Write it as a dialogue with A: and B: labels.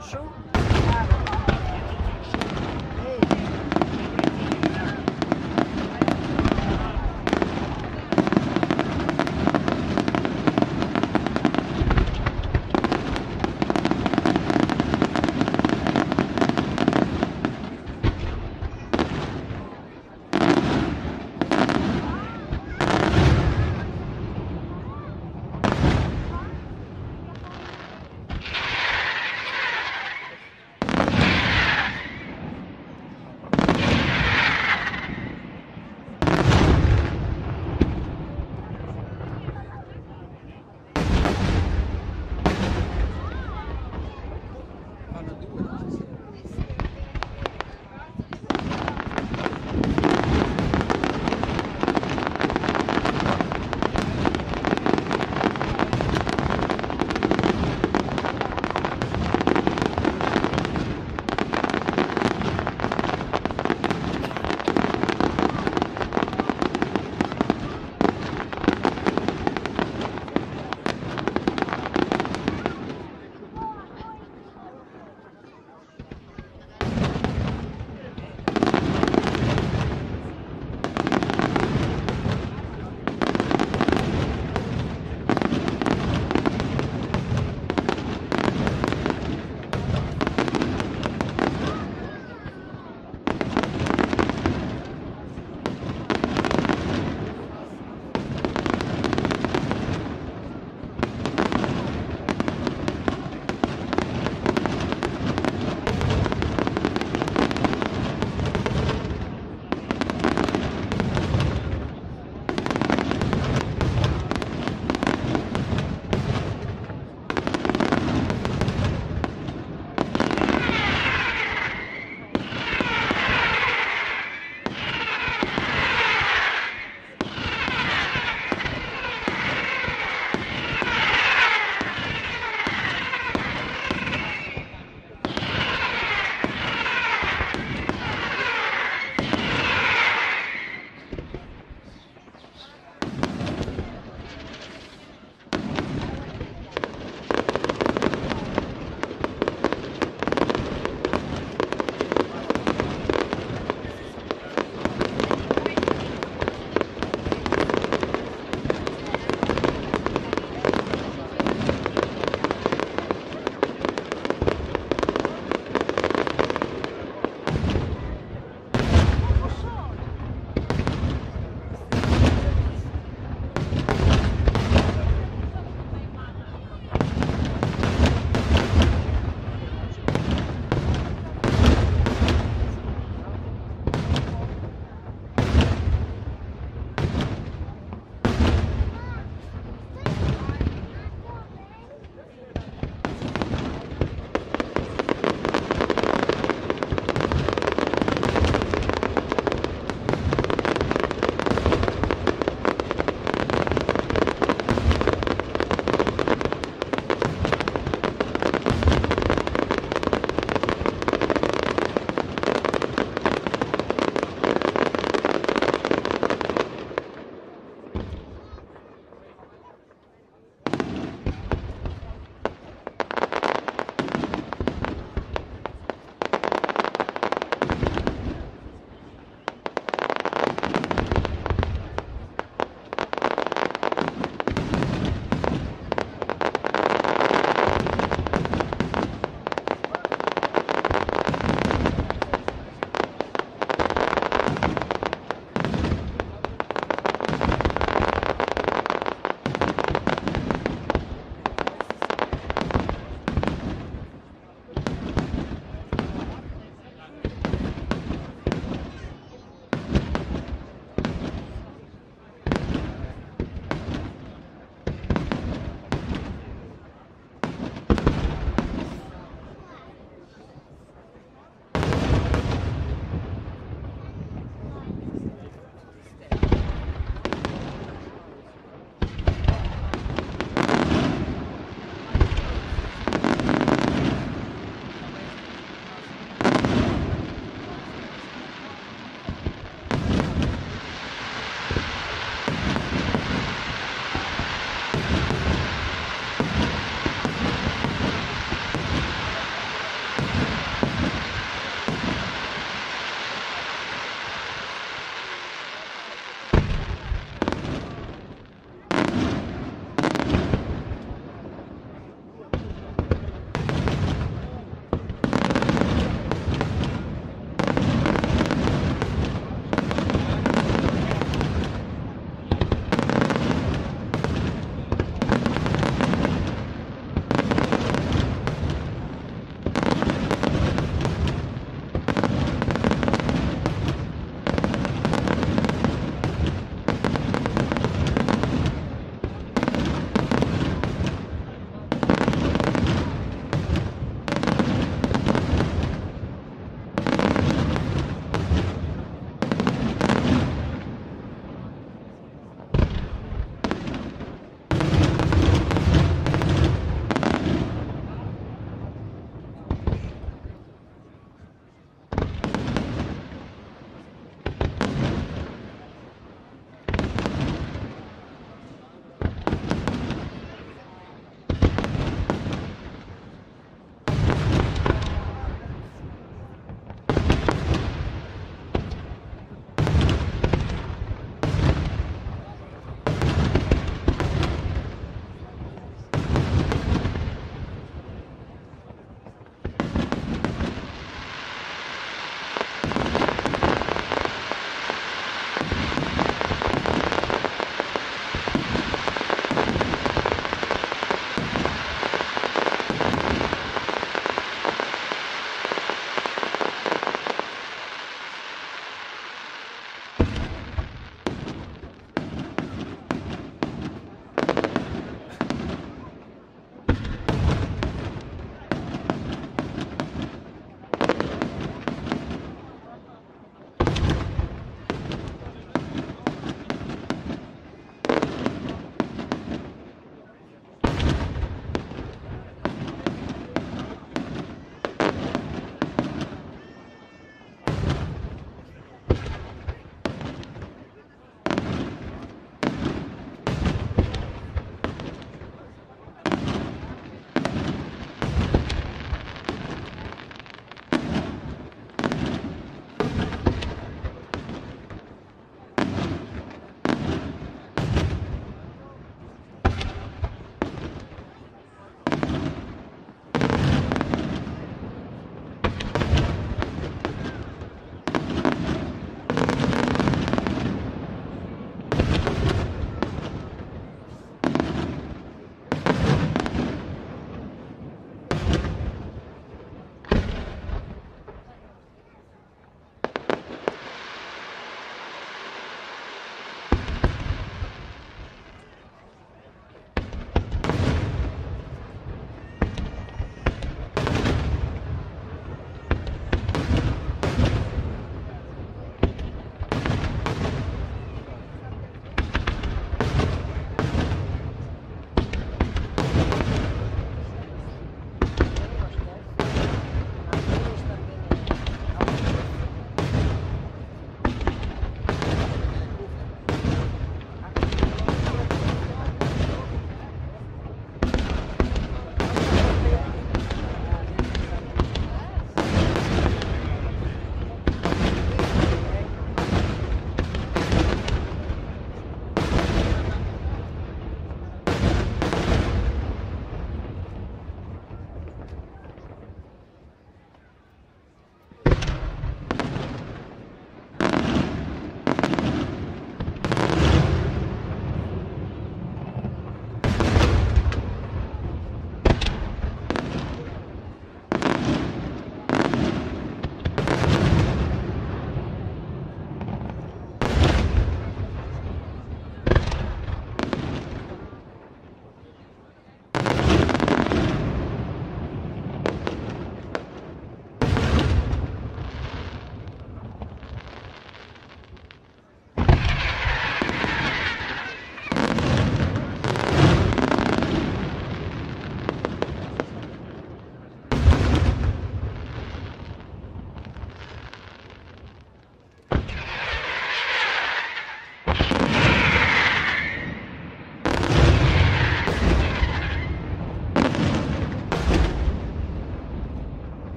A: Tá?